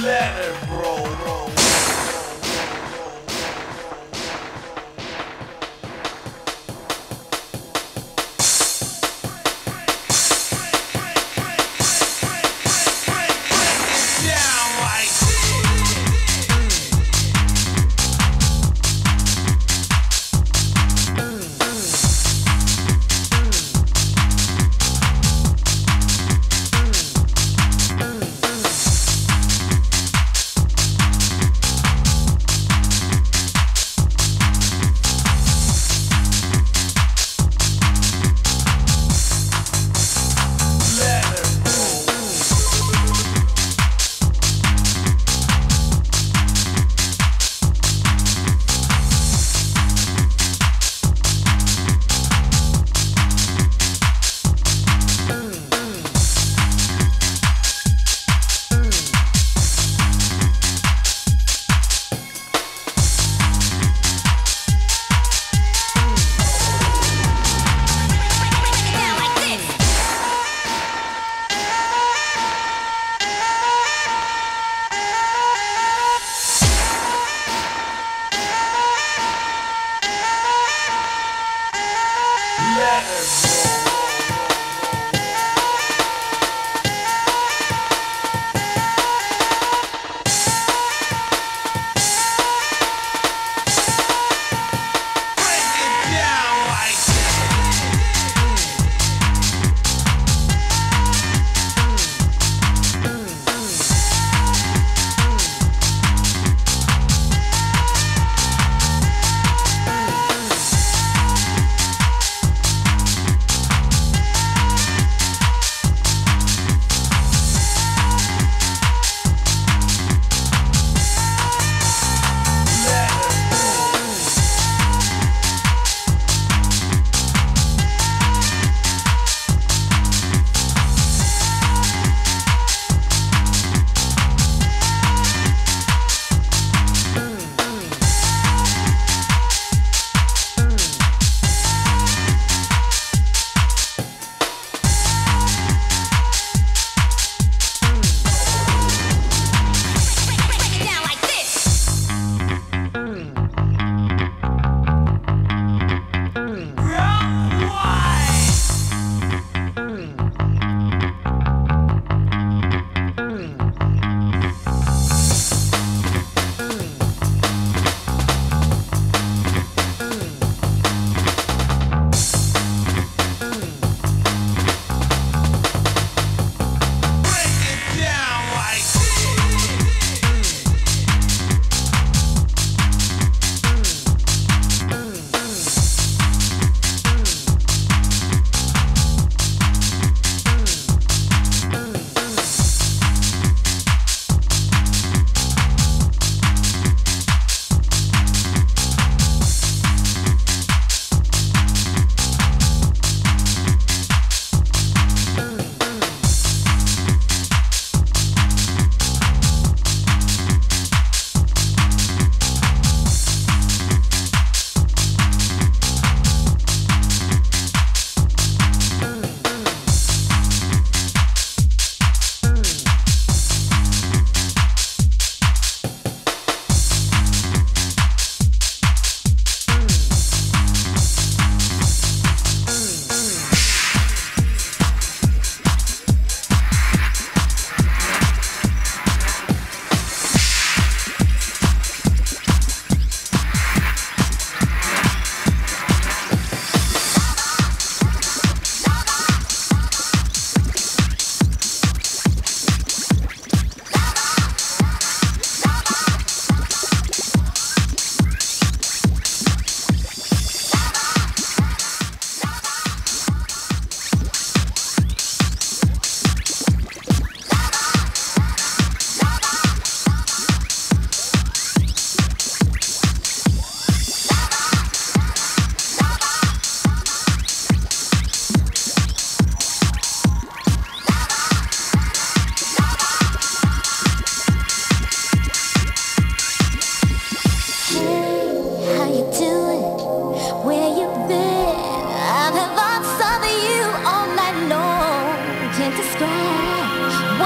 Let it roll, roll.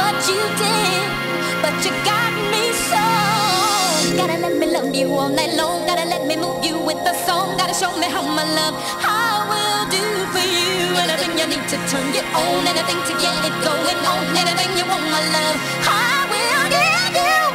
what you did, but you got me so. Gotta let me love you all night long. Gotta let me move you with the song. Gotta show me how my love I will do for you. Anything you need to turn you on. Anything to get it going on. Anything you want, my love, I will give you.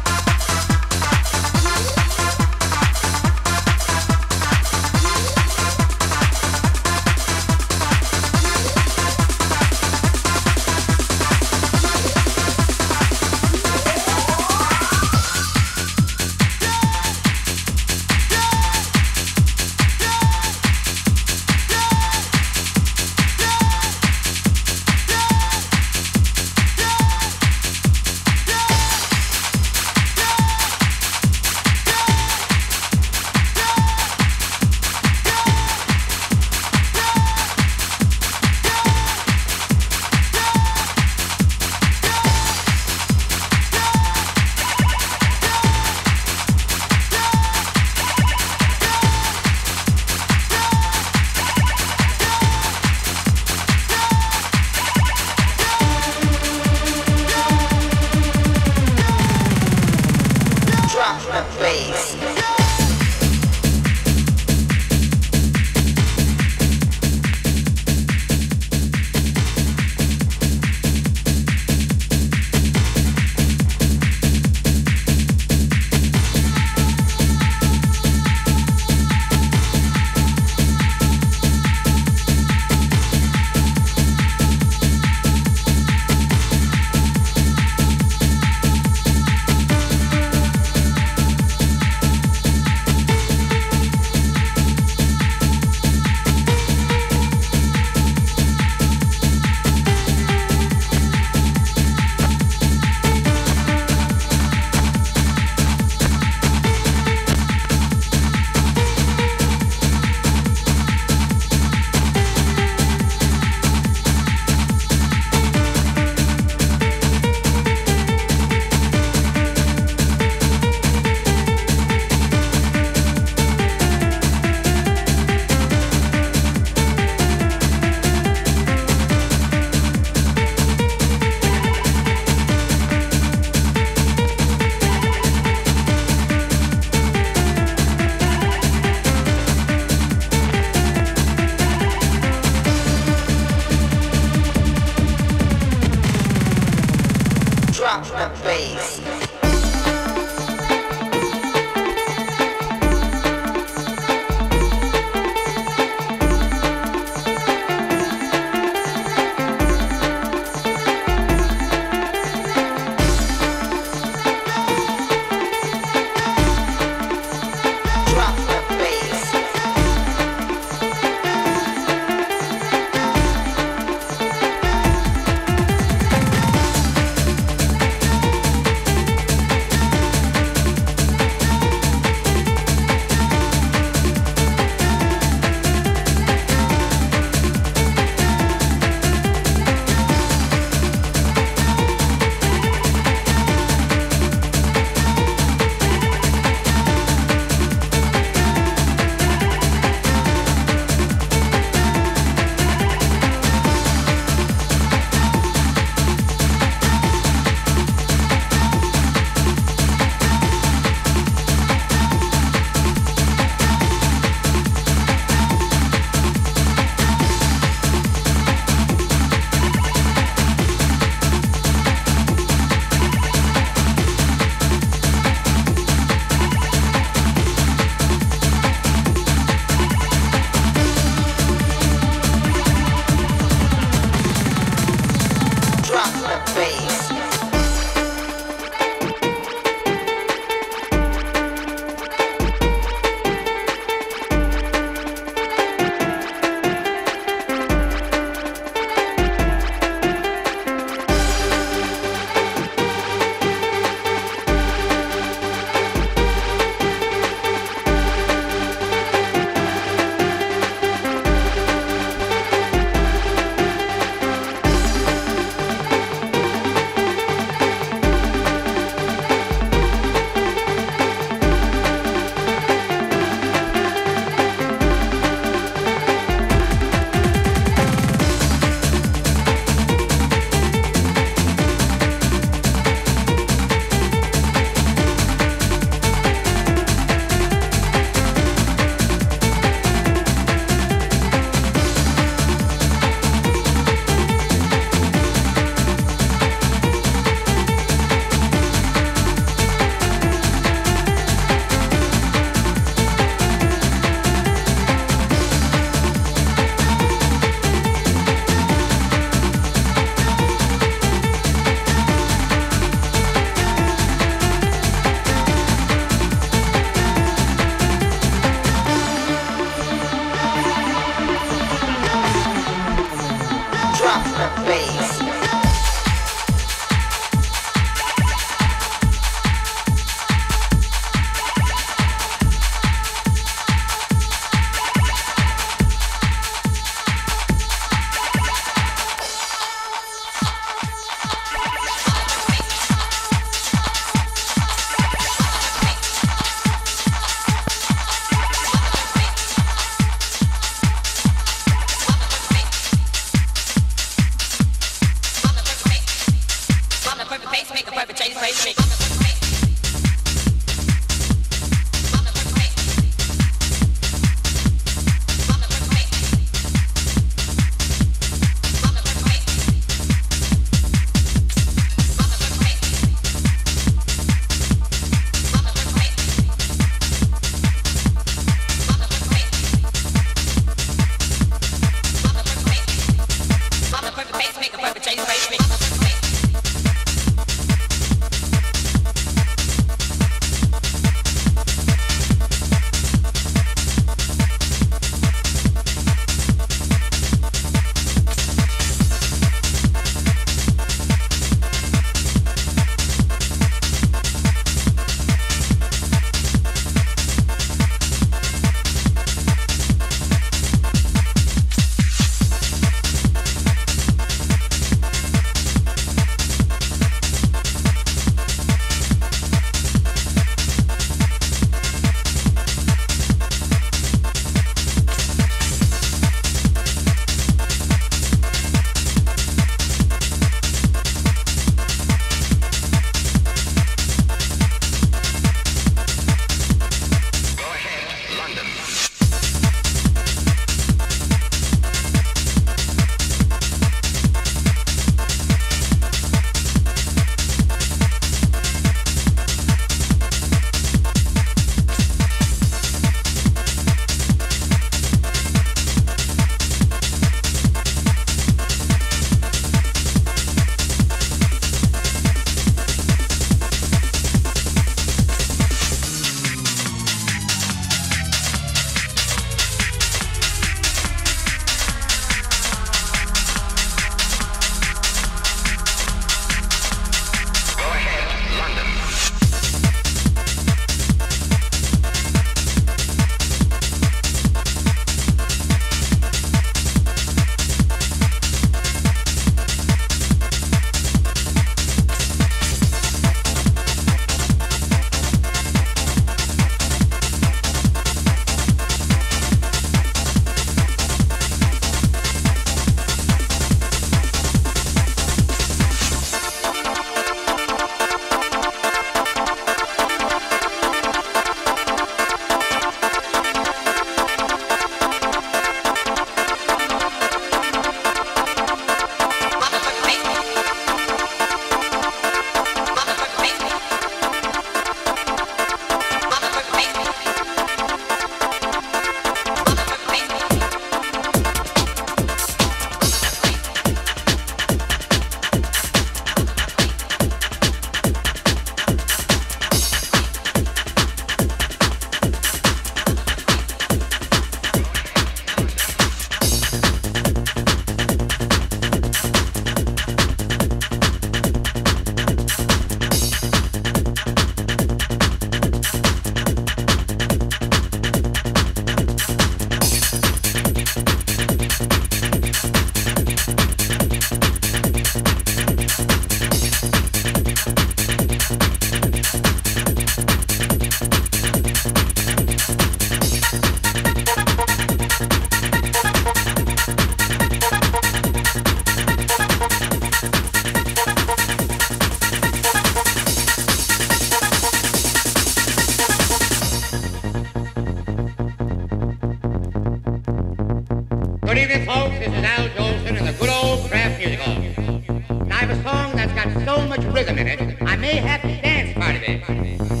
Much rhythm in it, I may have to dance part of it.